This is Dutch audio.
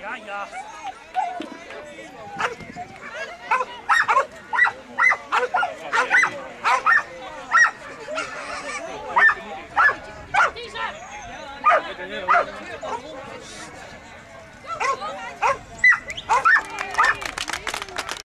Ja ja.